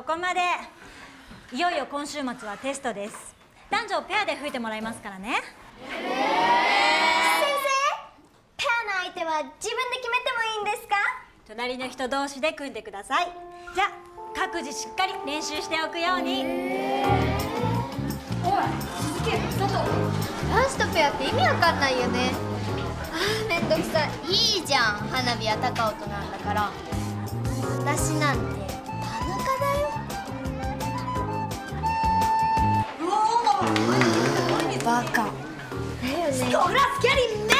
はここまで。いよいよ今週末はテストです。男女ペアで吹いてもらいますからね。先生ペアの相手は自分で決めてもいいんですか？隣の人同士で組んでください。じゃあ各自しっかり練習しておくように。男子と。ペアって意味わかんないよね。あーめんどくさい。いいじゃん。花火は高音なんだから。私なんてバカ。だよねほらスキャリーメ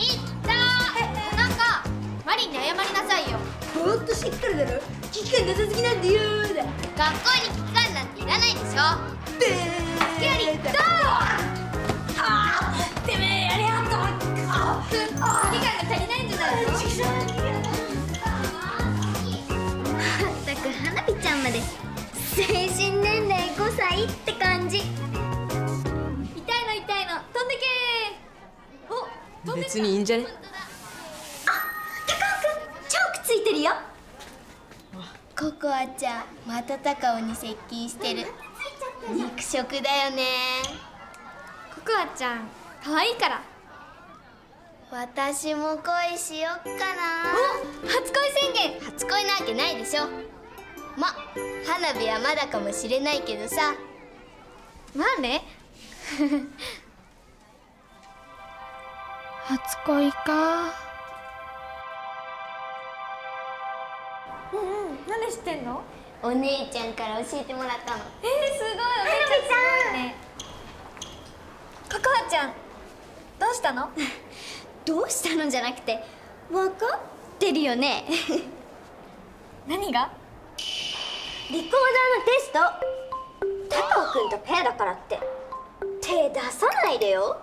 いったー田中マリンに謝りなさいよぼーっとしてっからだろ危機感なさすぎなんだよーだ学校に危機感なんていらないでしょスキャリーどうてめえやりやがったあ危機感が足りないんじゃないのまったく花火ちゃんまで精神年齢5歳って感じ別にいいんじゃね？高尾くんチョークついてるよ。ココアちゃんまた高尾に接近してる。肉食だよね。ココアちゃん可愛いから。私も恋しよっかな。お初恋宣言。初恋なわけないでしょ。ま花火はまだかもしれないけどさ。まあね恋か？何知ってんの？お姉ちゃんから教えてもらったの。えー、すごいお姉ちゃんすごいね。ココアちゃんどうしたの？どうしたのじゃなくて分かってるよね。何が？リコーダーのテスト。高尾くんとペアだからって。手出さないでよ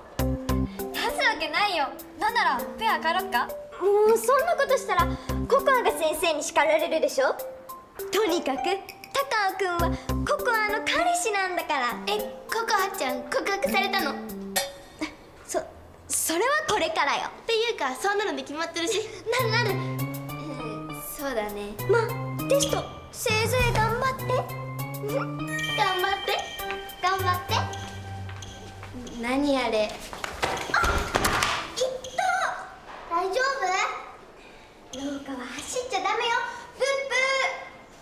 わけないよ。なんならペア帰ろっか？もうそんなことしたらココアが先生に叱られるでしょ？とにかく高尾くんはココアの彼氏なんだから。えココアちゃん告白されたの？っそそれはこれからよ。ていうかそんなので決まってるし。なるなる。うんそうだね。まあテストせいぜい頑張って。頑張って？頑張って？何あれいった大丈夫廊下は走っちゃダメよブッ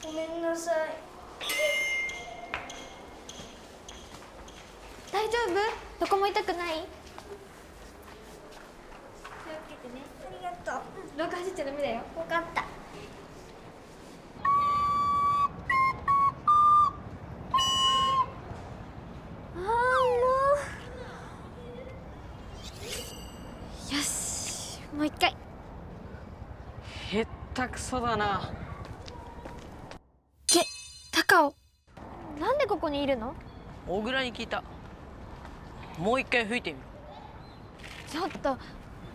ブーごめんなさい大丈夫どこも痛くない気をつけてねありがとう廊下走っちゃダメだよ分かったあーもうよしもう一回へったくそだな。け高尾。なんでここにいるの？小倉に聞いた。もう一回吹いてみろちょっと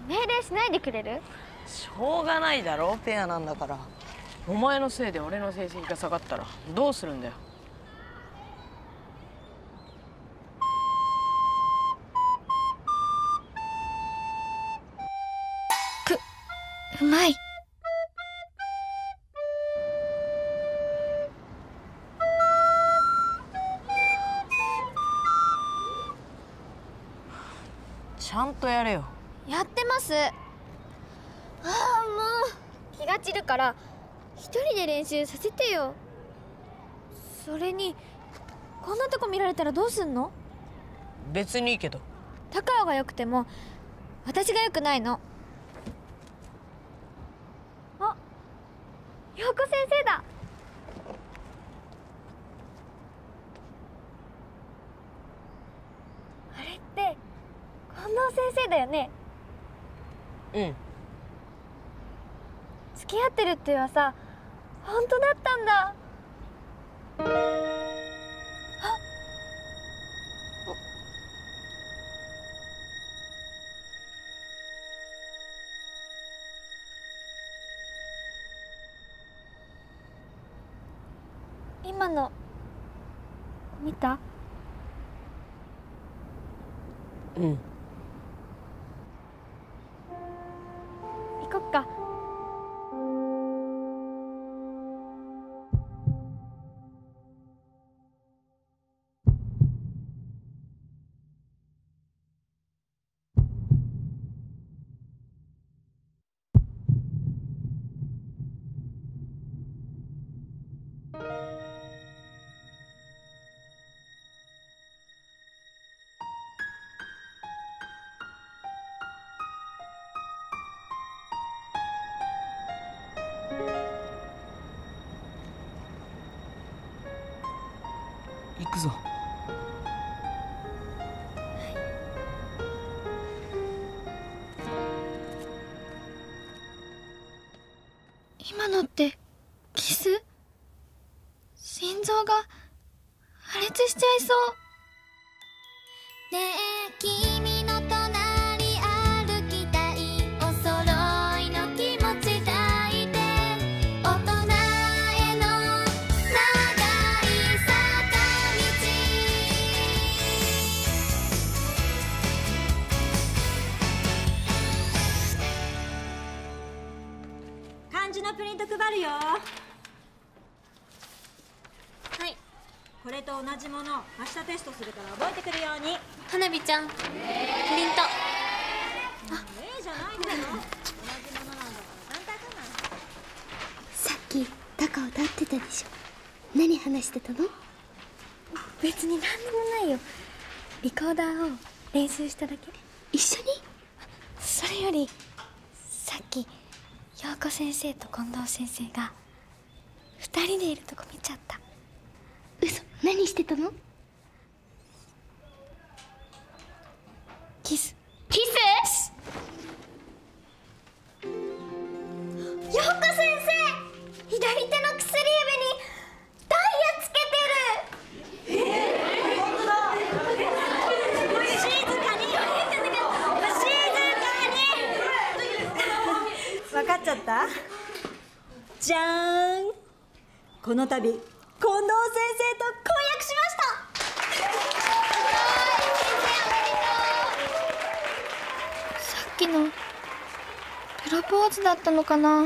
命令しないでくれる？しょうがないだろペアなんだから。お前のせいで俺の成績が下がったらどうするんだよ。うまいちゃんとやれよ。やってます。ああもう気が散るから一人で練習させてよ。それにこんなとこ見られたらどうすんの？別にいいけど。高尾が良くても私が良くないのあ陽子先生だあれって近藤先生だよね。うん。付き合ってるって噂本当だったんだ。今の見た？うん今のってキス？心臓が破裂しちゃいそう。ねえるよ。はい。これと同じもの明日テストするから覚えてくるように。花火ちゃん。プリント。ええじゃないんだよ。同じものなんだから簡単じゃな。いさっきタカを立ってたでしょ。何話してたの？別に何でもないよ。リコーダーを練習しただけ。一緒に？それより子先生と近藤先生が二人でいるとこ見ちゃった。嘘。何してたの？キス。キス？の度近藤先生と婚約しました。さっきのプロポーズだったのかな。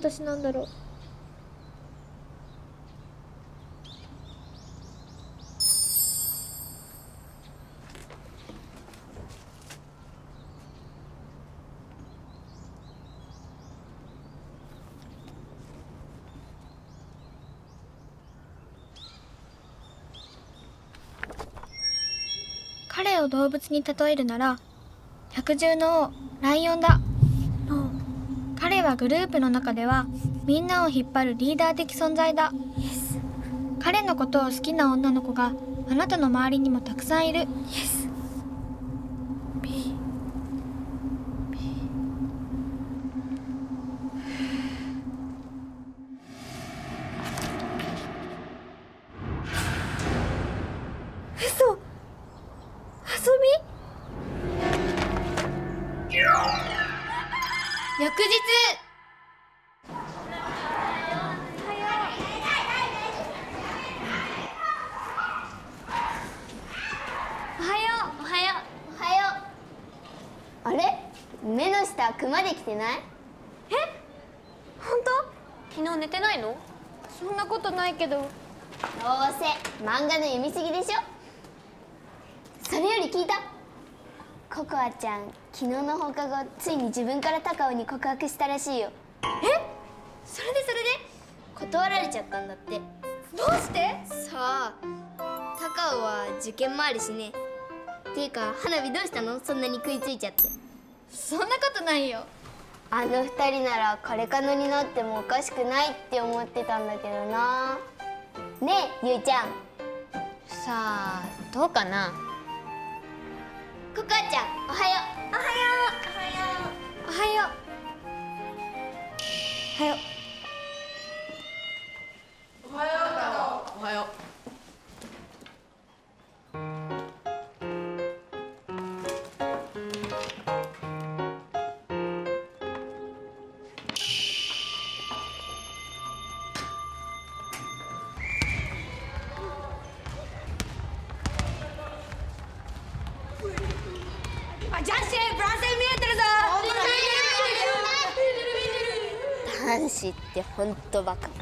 私なんだろう。彼を動物に例えるなら百獣の王ライオンだ。彼はグループの中ではみんなを引っ張るリーダー的存在だ。彼のことを好きな女の子があなたの周りにもたくさんいる。日。おはよう。おはよう。おはよう。あれ？目の下クマできてない？本当？昨日寝てないの？そんなことないけど。どうせ漫画の読みすぎでしょ。それより聞いたココアちゃん昨日の放課後ついに自分から高尾に告白したらしいよ。それでそれで？断られちゃったんだって。どうして？さあ高尾は受験もあるしねていうか花火どうしたの？そんなに食いついちゃって。そんなことないよ。あの二人ならカレカノになってもおかしくないって思ってたんだけどな。ねえゆいちゃん。さあどうかな？ココアちゃんおはよう。おはよう。おはよう。おはよう。はよおってほんとバカ。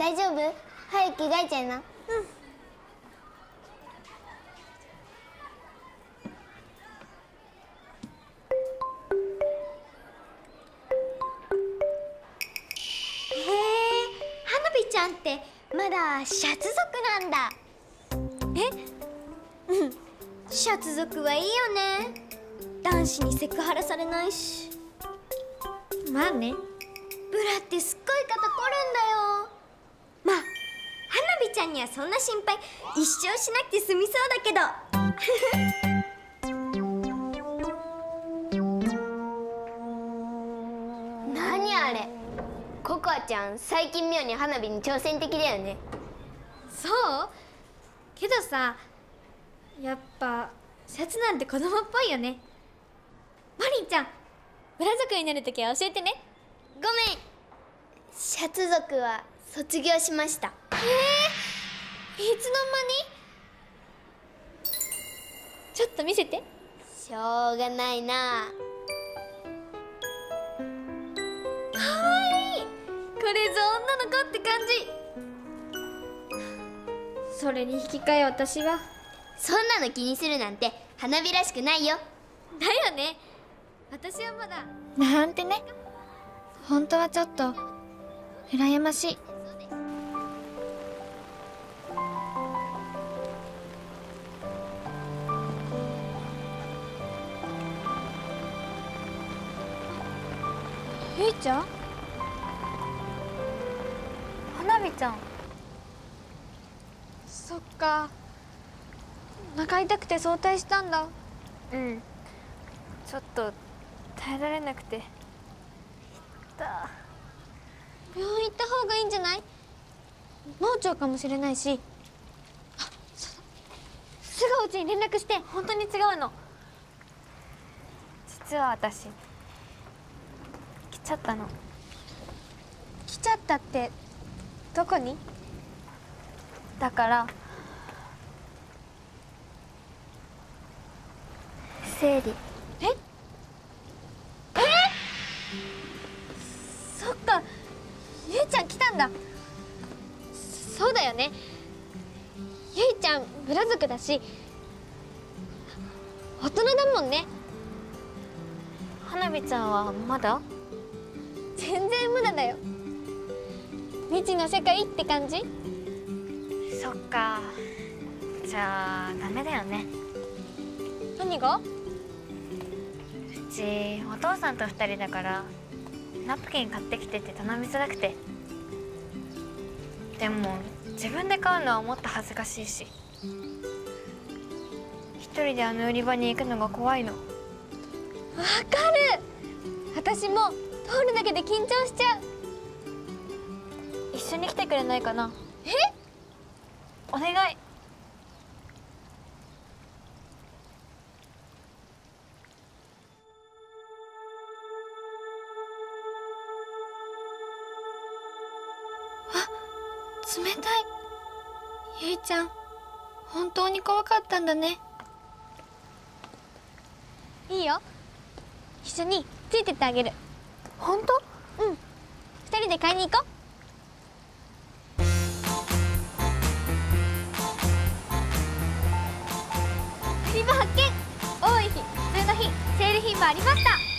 大丈夫？早く着替えちゃいな。うん。へえ花火ちゃんってまだシャツ族なんだ。え？うん。シャツ族はいいよね。男子にセクハラされないし。まあね。ブラってすっごい肩こるんだよちゃんにはそんな心配一生しなくて済みそうだけど。何あれ？ココアちゃん最近妙に花火に挑戦的だよね。そう？けどさやっぱシャツなんて子供っぽいよね。マリンちゃんブラ族になるときは教えてね。ごめん。シャツ族は卒業しました。いつの間に？ちょっと見せて。しょうがないな。これぞ女の子って感じ。それに引き換え私は。そんなの気にするなんて花火らしくないよ。だよね。私はまだ。なんてね。本当はちょっと羨ましいちゃん？花火ちゃん。そっか。お腹痛くて早退したんだ。うん。ちょっと耐えられなくて。病院行った方がいいんじゃない？盲腸かもしれないし。あそうだ。すぐうちに連絡して本当に違うの。実は私。来ちゃったの。来ちゃったってどこに？だから生理。え？え？そっか。ゆいちゃん来たんだ。そうだよね。ゆいちゃんブラ族だし大人だもんね。花火ちゃんはまだ？然まだだよ。未知の世界って感じ？そっか。じゃあダメだよね。何が？うちお父さんと二人だからナプキン買ってきてって頼みづらくて。でも自分で買うのはもっと恥ずかしいし。一人であの売り場に行くのが怖いの。わかる。私も通るだけで緊張しちゃう。一緒に来てくれないかな？え？お願い。あ冷たい。ゆいちゃん本当に怖かったんだね。いいよ。一緒についてってあげる本当？うん。二人で買いに行こう。売り場発見。多い日普通の日セール品もありました。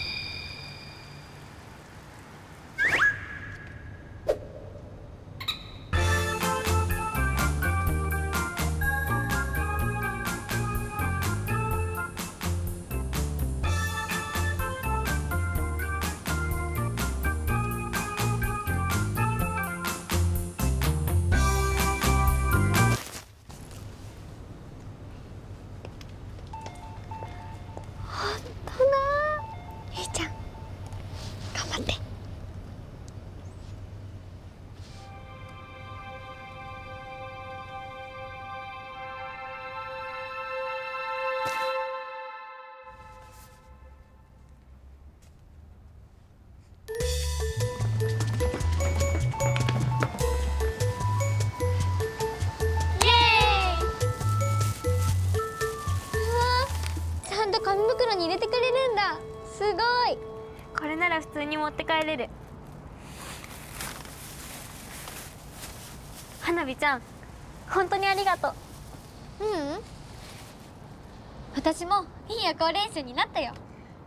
紙袋に入れてくれるんだ。すごい。これなら普通に持って帰れる。花火ちゃん本当にありがとう。ううん。私もいい夜行練習になったよ。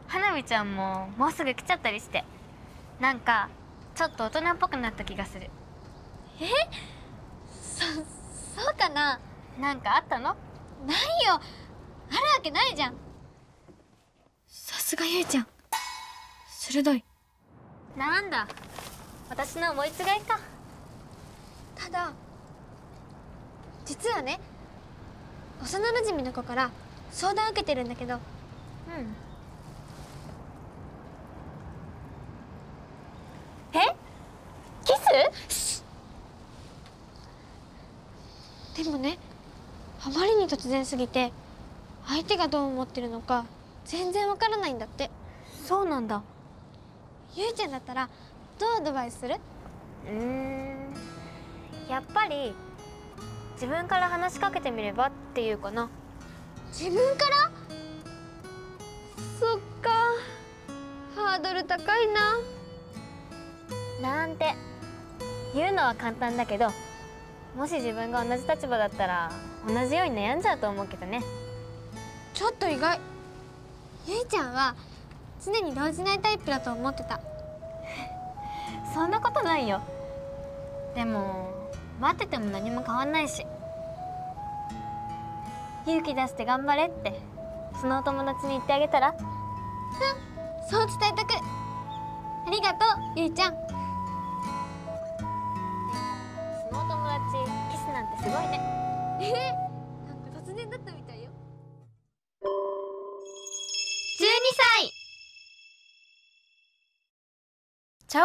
花火ちゃんももうすぐ来ちゃったりして。なんかちょっと大人っぽくなった気がする。そそうかな？なんかあったの？ないよ。あるわけないじゃん。さすがゆいちゃん。鋭い。なんだ。私の思い違いか。ただ実はね幼なじみの子から相談を受けてるんだけど。うん。え？キス？でもねあまりに突然すぎて相手がどう思ってるのか全然わからないんだって。そうなんだ。ゆいちゃんだったらどうアドバイスする？うーん。やっぱり自分から話しかけてみればっていうかな。自分から？そっか。ハードル高いな。なんて。言うのは簡単だけどもし自分が同じ立場だったら同じように悩んじゃうと思うけどね。ちょっと意外ゆいちゃんは常に動じないタイプだと思ってた。そんなことないよ。でも待ってても何も変わんないし。勇気出して頑張れって。そのお友達に言ってあげたら。そう伝えとく。ありがとうゆいちゃん。そのお友達キスなんてすごいね。え なんか突然だった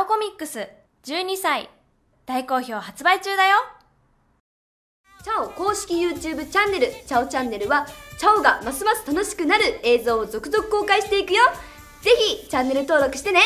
オコミックス。12歳。大好評発売中だよ。チャオ公式 YouTube チャンネル。チャオチャンネルはチャオがますます楽しくなる映像を続々公開していくよ。ぜひチャンネル登録してね。